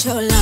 sola.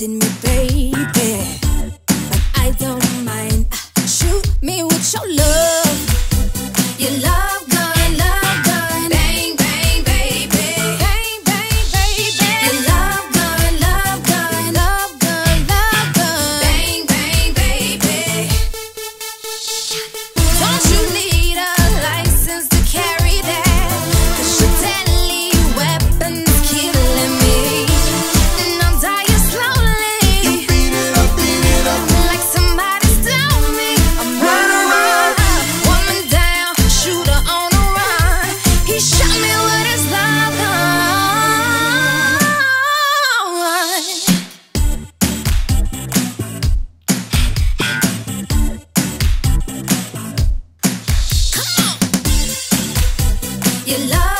in me, baby. But I don't mind. Uh, shoot me with your love. Your love.